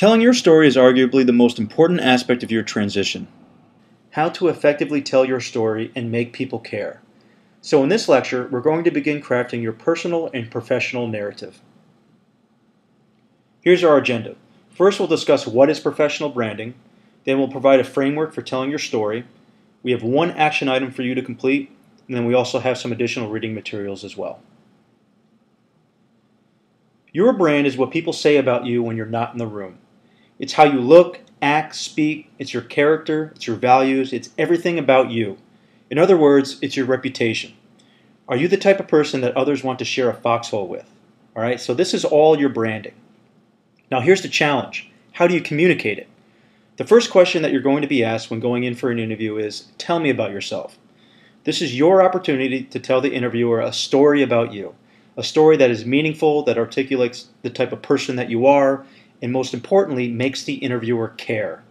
Telling your story is arguably the most important aspect of your transition. How to effectively tell your story and make people care. So, in this lecture, we're going to begin crafting your personal and professional narrative. Here's our agenda. First, we'll discuss what is professional branding. Then, we'll provide a framework for telling your story. We have one action item for you to complete, and then we also have some additional reading materials as well. Your brand is what people say about you when you're not in the room. It's how you look, act, speak, it's your character, it's your values, it's everything about you. In other words, it's your reputation. Are you the type of person that others want to share a foxhole with? All right, so this is all your branding. Now, here's the challenge how do you communicate it? The first question that you're going to be asked when going in for an interview is Tell me about yourself. This is your opportunity to tell the interviewer a story about you a story that is meaningful, that articulates the type of person that you are, and most importantly, makes the interviewer care.